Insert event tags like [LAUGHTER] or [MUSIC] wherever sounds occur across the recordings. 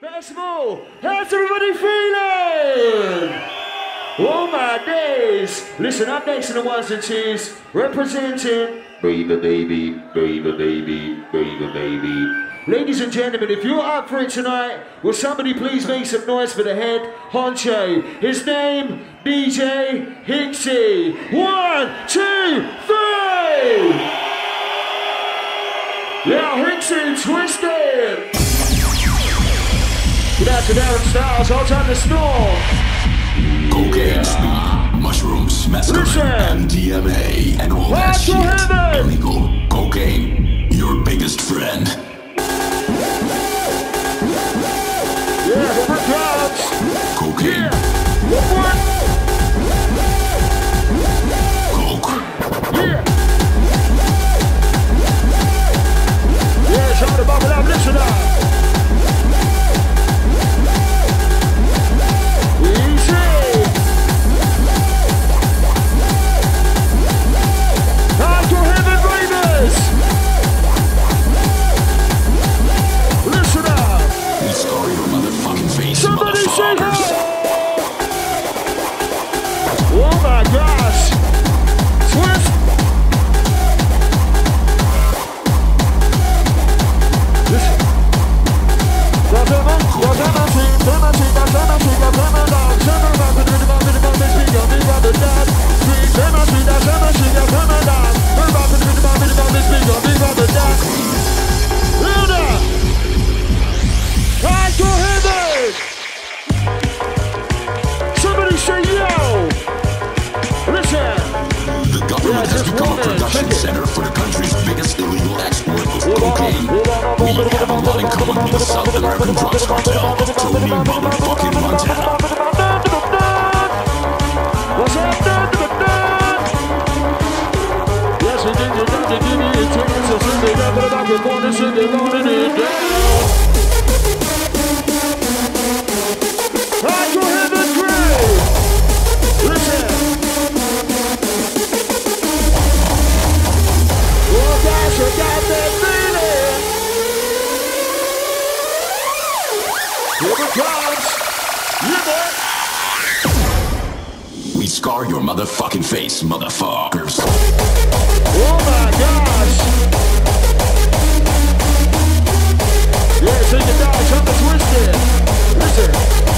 Festival, how's everybody feeling? Oh my days! Listen, up next in the ones and twos, representing Baby Baby, Baby Baby, Baby Baby. Ladies and gentlemen, if you're up for it tonight, will somebody please make some noise for the head honcho? His name, DJ Hixxy. One, two, three! Yeah, Hixxy, twisted! Get out to Darren Styles, all time to snore! Cocaine, speed, mushrooms, mescaline, MDMA, and all that shit. Illegal. Cocaine, your biggest friend. Yeah, the drugs! Cocaine, What? coke, Yeah! Yeah, shout the bubble up, listen up! Oh my gosh! Twist! Listen. Louder! High The government has become a production center for the country's biggest illegal export of cocaine. We have a lot in common with the South American drugs cartel, Tony motherfucking Montana. Yes, we did. You got to give me a chance to sing it up, but I can want to Here it. Yeah, boy. We scar your motherfucking face, motherfuckers. Oh my gosh! Yeah, take it down, jump the twisted. Listen.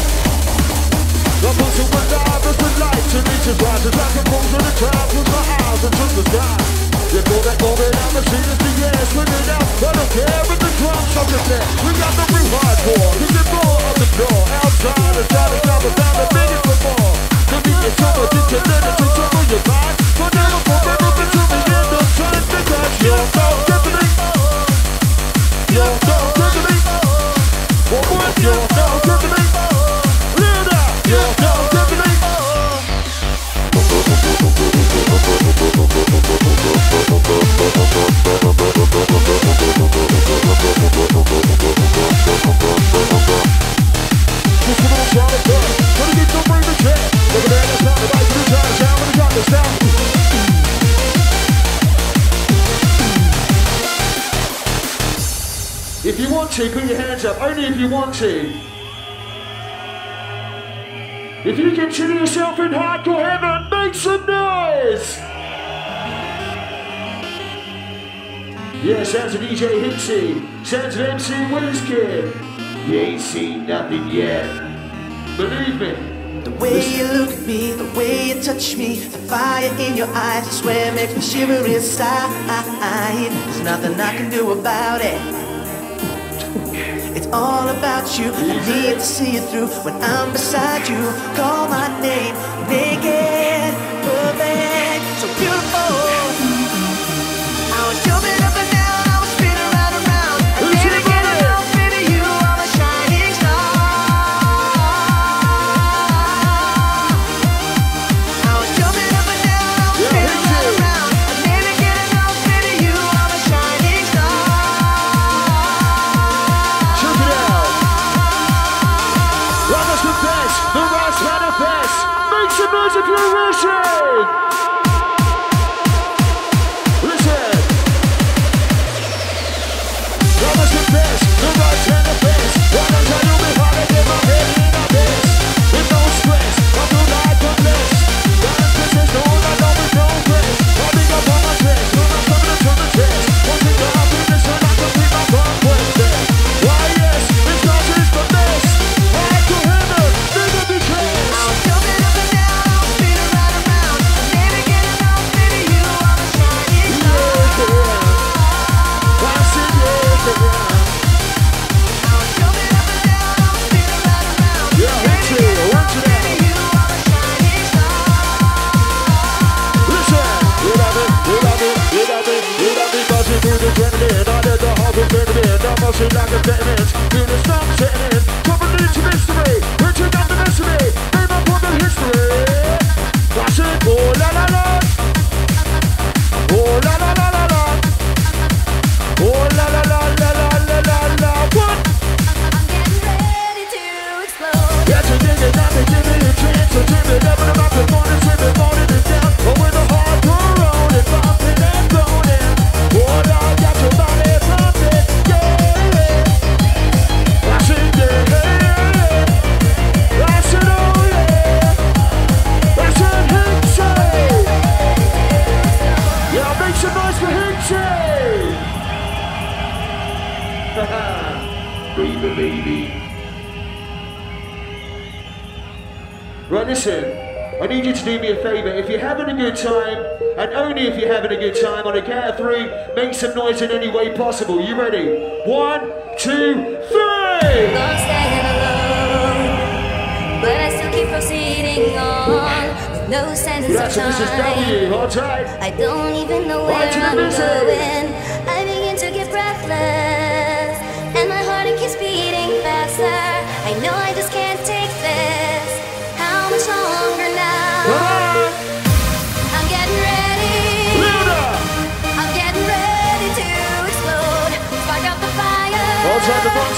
The down with the and reaches rise as I compose to the crowd with my eyes into the sky. You go that moment, I'm a scene the air, swing it out. I don't care with the drums of the set. We got the real hardcore. We get more on the floor. Outside, inside, inside, inside, the biggest for more. To be a summer, you can let it to trouble your mind. But never forget to be to me in the sun because you're so to me. You're so to boy, you're so good If you want to, put your hands up. Only if you want to. If you consider yourself in hardcore heaven, make some noise! Yeah, sounds of DJ Hixxy. Sounds of MC Whizzkid. You ain't seen nothing yet. Believe me. The way you look at me, the way you touch me, the fire in your eyes, I swear makes me shiver inside. There's nothing I can do about it. It's all about you. I need to see you through when I'm beside you. Call my name, naked, perfect, so beautiful.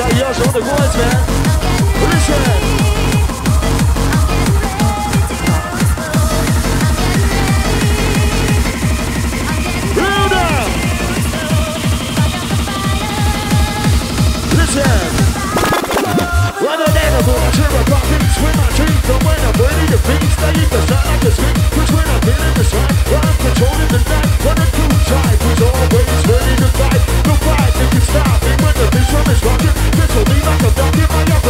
大家要守好公共安全。So when I'm ready to be, stay in the side of the street Cause when I'm feeling the slide, I'm controlling the night What a cool tribe who's always ready to fight. Stop when the is like a donkey, my upper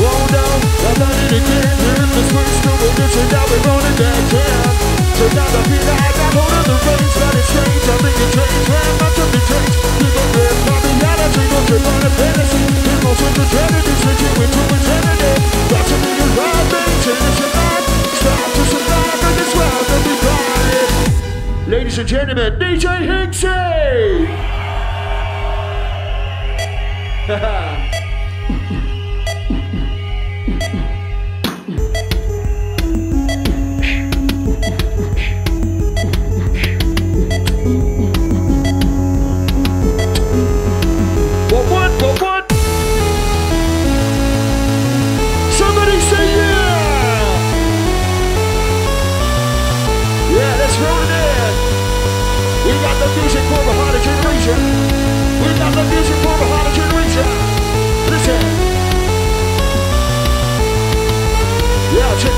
Oh no, I'm not in again This first no addiction, now we're running back down So now I feel I got hold of the reins Now it's strange, I'm making change Ram, I took the change Give up red, popping out, I take up your fantasy Here goes the tragedy, switching with true insanity Got to be maintain and survive Strive to survive in this world that we Ladies and gentlemen, DJ Hixxy!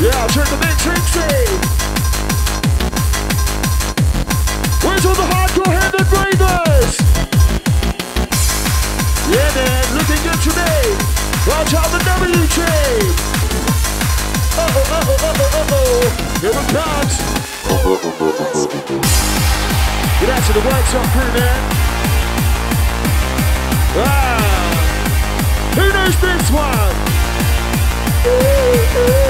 Yeah, turn the Trixie. Where's all the hardcore-handed bravers? Yeah, man, looking good today. Watch out the W train. Oh, oh, oh, oh. Here it comes. Get out to the white crew, man. Ah. Who knows this one? Your turn.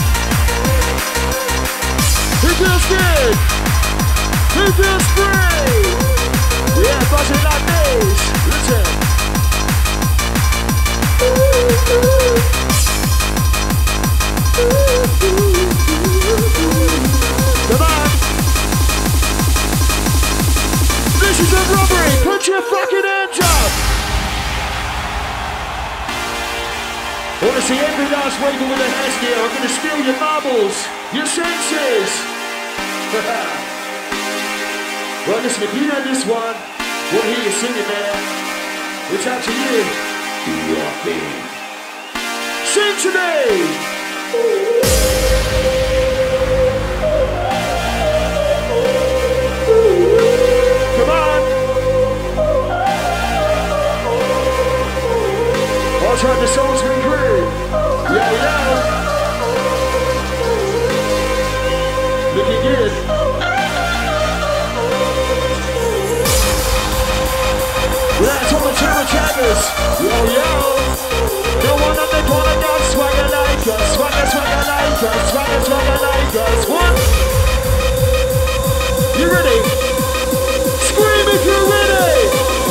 Feels free. Yeah. Come on. This is a robbery. Put your fucking hands up. Want to see every last waver with a hairstyle. I'm going to steal your marbles, your senses. [LAUGHS] well, listen, if you know this one, we'll hear you sing it there. It's up to you. Do your thing. Sing today. Come on. I'll try the songs Terror Trappers. Yo, yo. No one swagger like us. Swagger, swagger like us. Swagger, swagger like us. What? You ready? Scream if you're ready!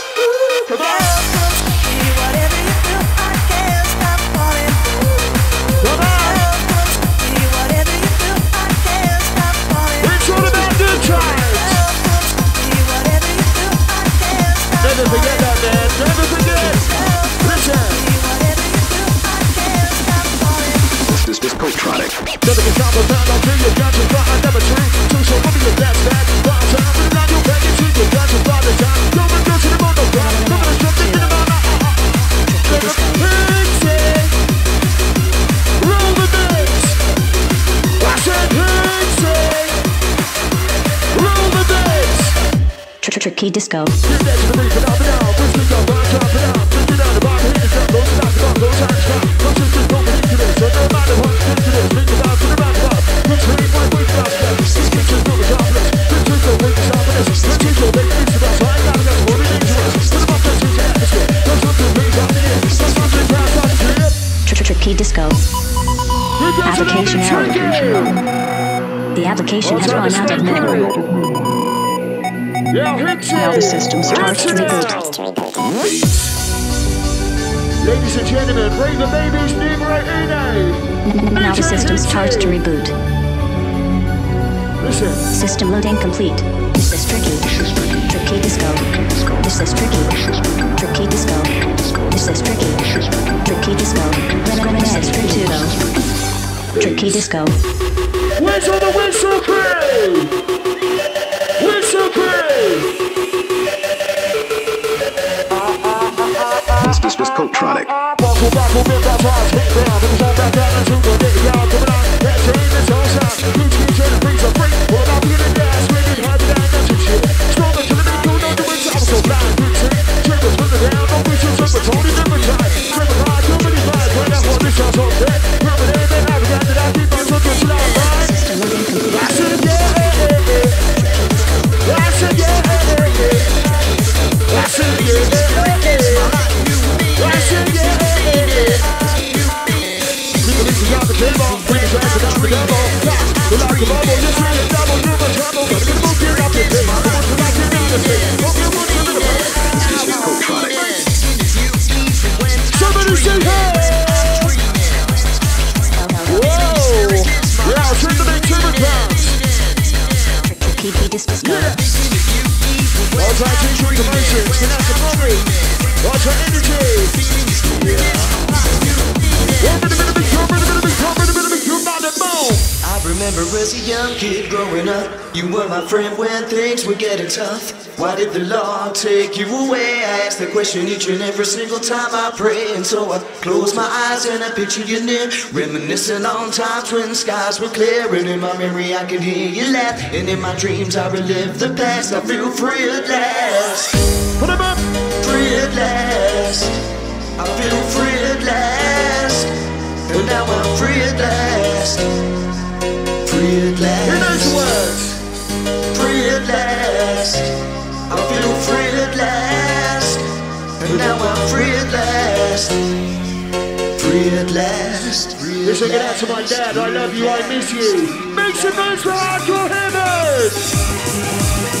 Tricky the system starts to reboot. Ladies and gentlemen, bring the babies numero uno. Now the system starts to reboot. Listen. System loading complete. This is tricky. Tricky disco. This is tricky. Tricky disco. This is tricky. Tricky disco. This is tricky. Tricky disco. Where's all the whistle crew? This, was Cultronic. Buckle, remember as a young kid growing up, you were my friend when things were getting tough. Why did the law take you away? I ask the question each and every single time I pray. And so I close my eyes and I picture you near, reminiscing on times when skies were clear. And in my memory, I can hear you laugh. And in my dreams, I relive the past. I feel free at last. Put up. Free at last. I feel free at last. And now I'm free at last. At those last. words. Free at last. I feel free at last. And now I'm free at last. Free at last. Free Listen, get out to my dad. I love you. I miss you. Make some noise for Hardcore Hammers.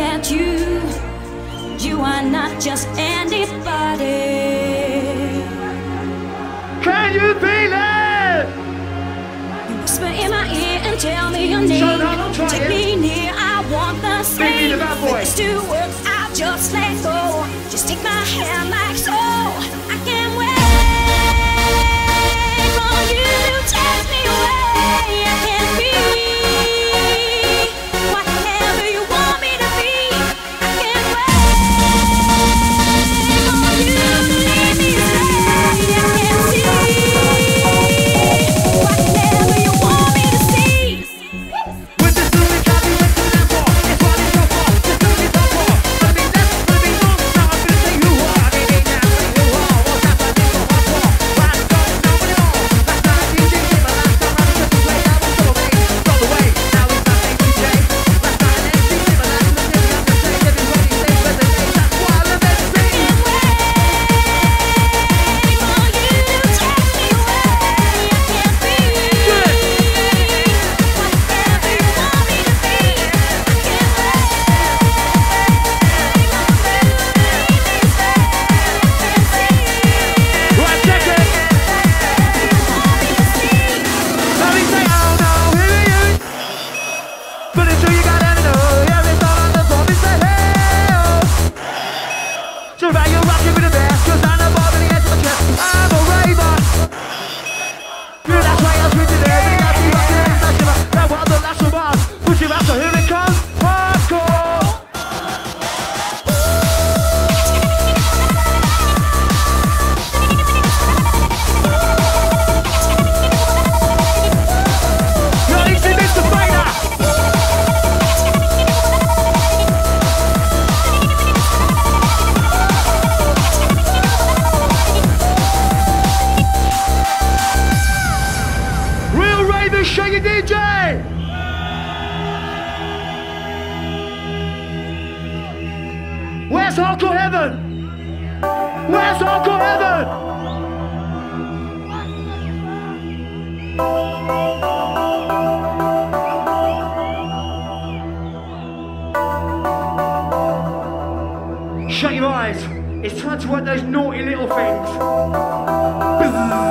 at you. You are not just anybody. Can you feel it? You whisper in my ear and tell me your name. Shut up, I'm Take me near, I want the same. Bring me to that words, I'll just let go. Just take my hand, my your it's time to work those naughty little things.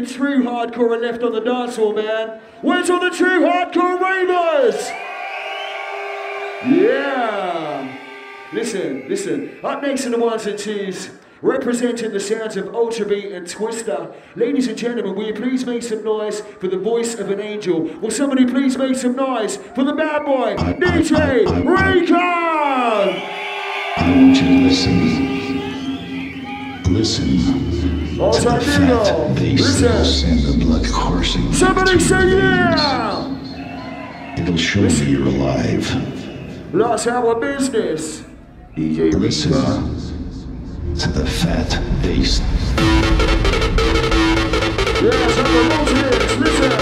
the true hardcore are left on the dance floor, man. Where's all the true hardcore ravers? Yeah. Listen, listen. Up next in the ones and twos, representing the sounds of Ultra Beat and Twister. Ladies and gentlemen, will you please make some noise for the voice of an angel? Will somebody please make some noise for the bad boy, DJ Recon? I want you to listen. Listen to the fat veins and the blood coursing Somebody say yeah! It'll show me you're alive. Let's have a business. DJ Listen Reba. to the fat beast. Yes, I'm the Listen.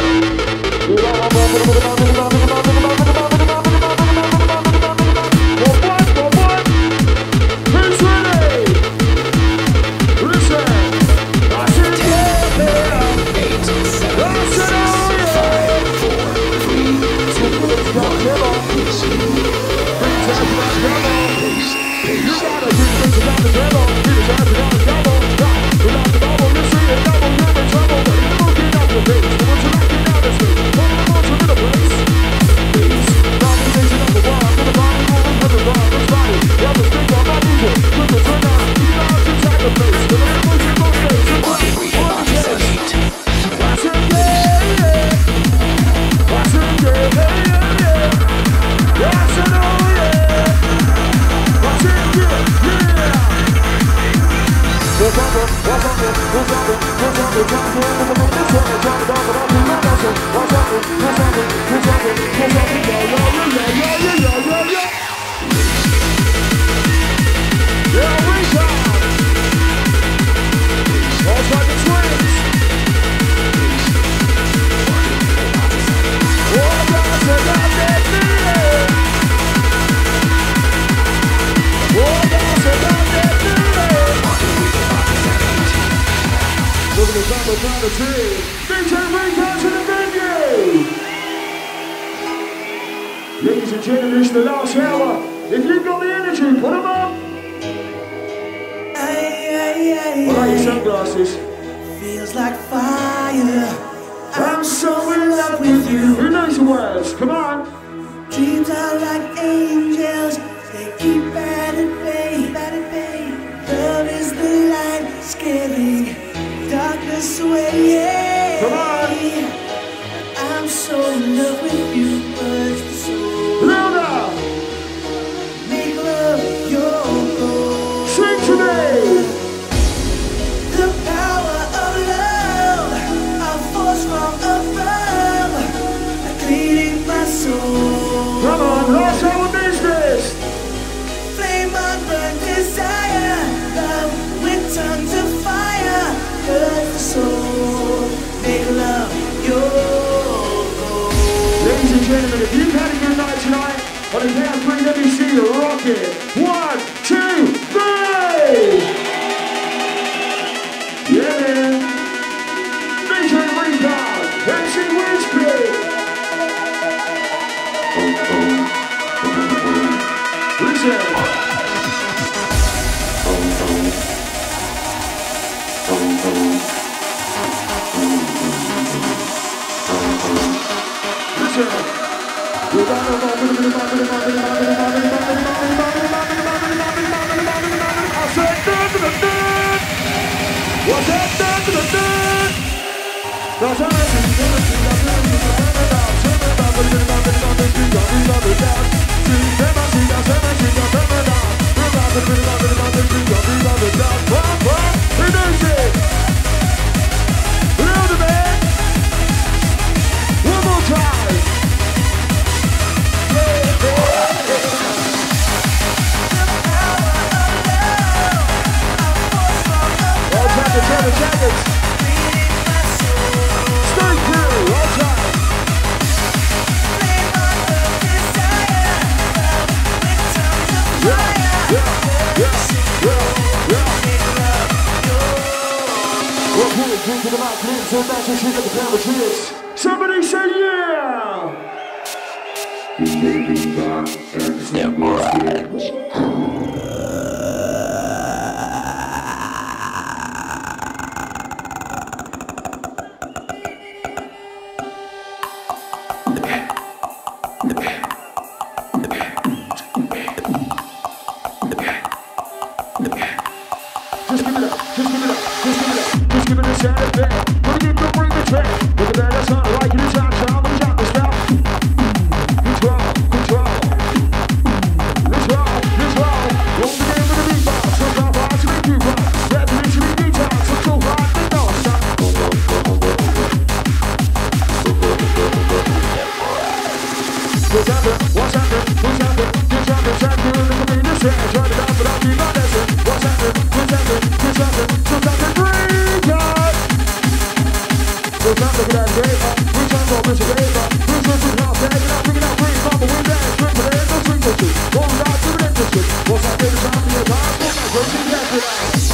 Time? What's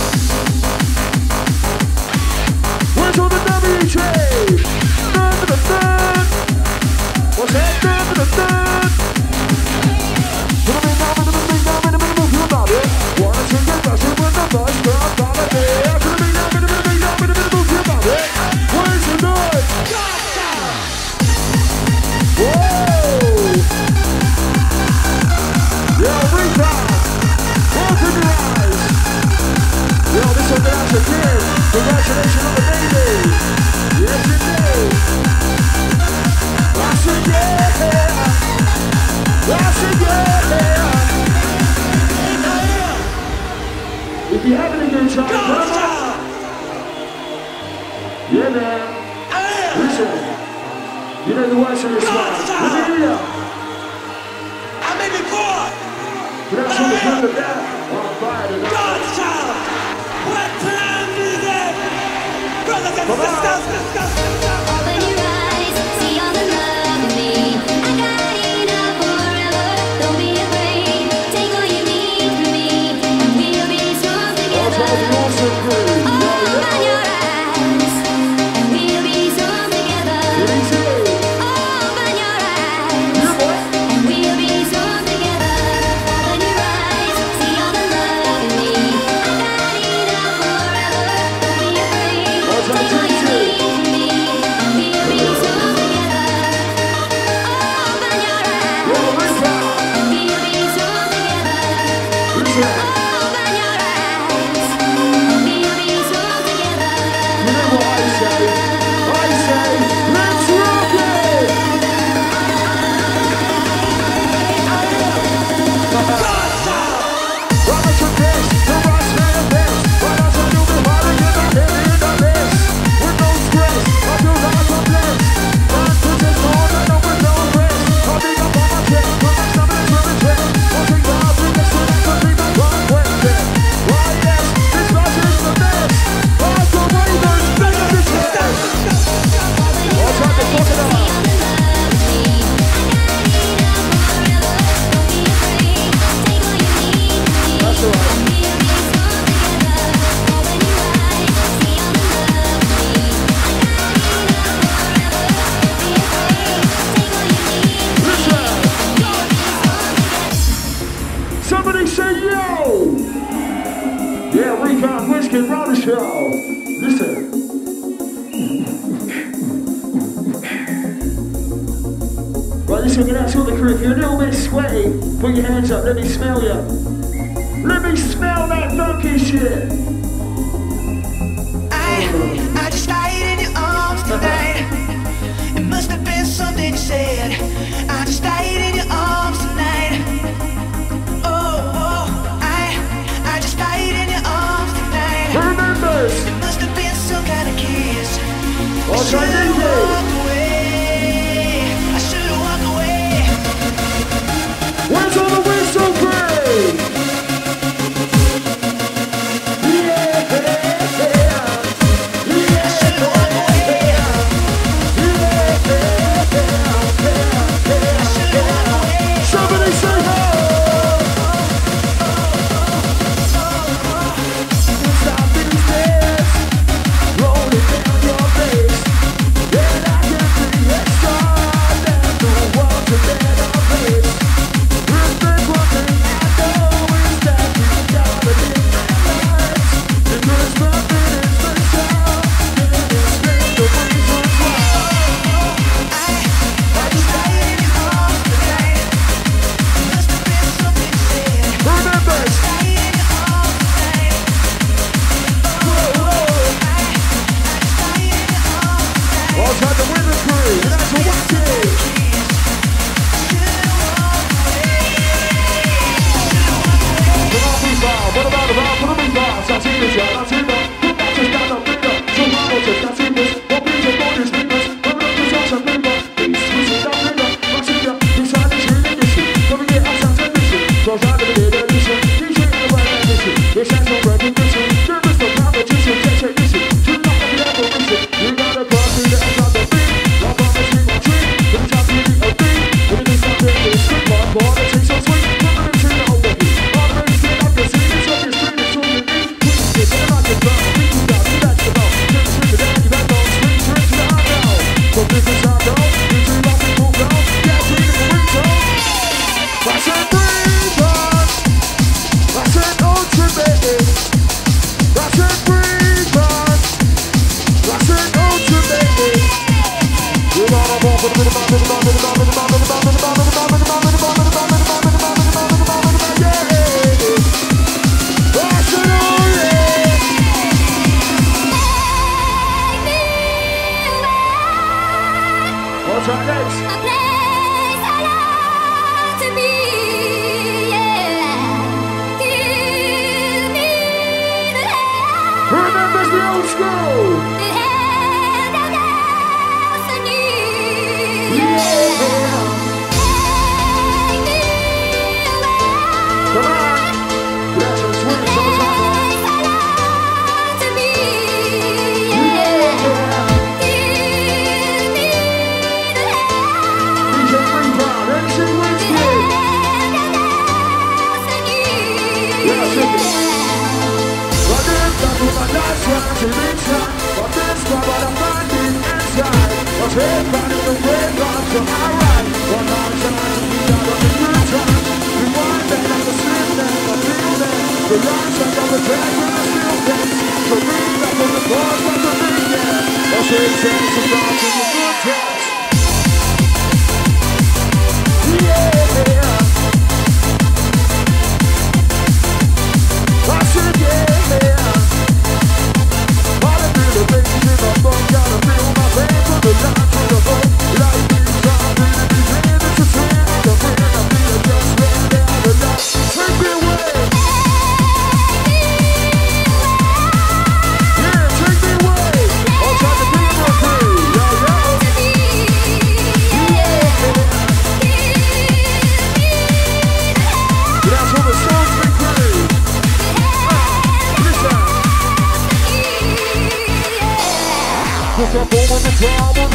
Dennis Villiam.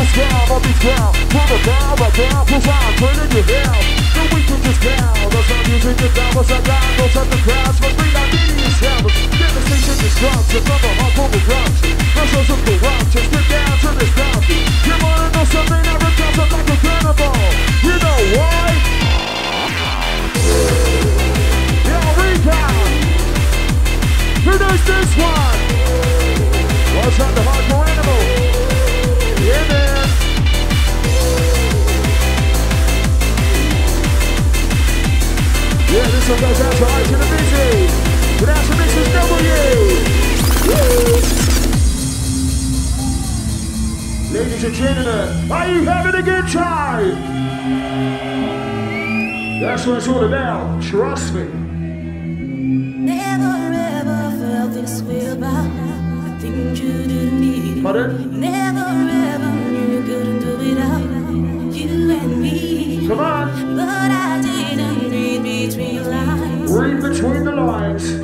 is down, up is down. Put a bow, down, pull out, turning you down. The weekend is down, that's our music, the dollars are down. Don't the crowds, but bring out hideous. Devastation destruction from a heart full of drums. Muscles of the rock, down to this down. You wanna know something that returns up like a carnival? You know why? Yeah. Who knows this one? What's well, the hardcore animal? Yeah, man. Ladies and gentlemen, are you having a good time? That's what it's all about. Trust me. Never this. I think you need it. Never you couldn't do me. Come on. But I Read between the lines.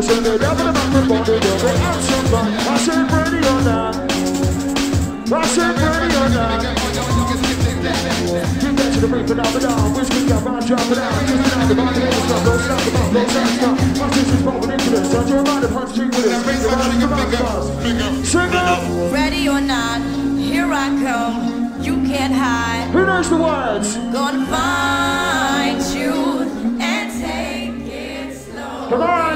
They say the devil in the microphone. They don't get out so far. I said ready or not. I ready or not. Back to the. Whizzkid got my drop it out. Just the body of the stuff. Don't stop the mouth. Don't stop. My sister's into this. Touch your punch cheek with it. Raise Come on, trigger come on, come Sing up. Ready or not, here I come. You can't hide. Who knows the words? Gonna find you and take it slow. Come on.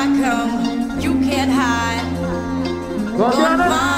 I come. You can't hide. Go